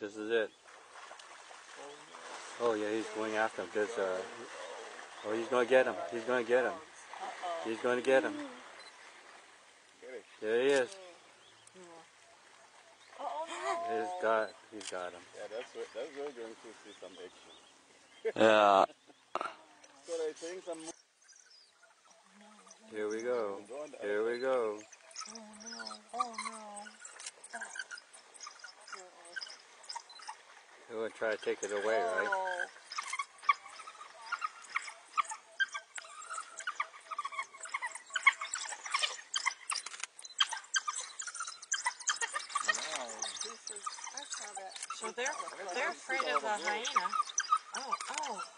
This is it. Oh yeah, he's going after him. There's uh, oh he's gonna get him. He's gonna get him. He's gonna get him. There he is. He's got. He's got him. Yeah, that's what, that's really going to see some action. Yeah. So I think some Here we go. Here we go. Oh no, oh no. We're gonna try to take it away, right? Oh. That. So they're, they're afraid of the hyena. Oh, oh.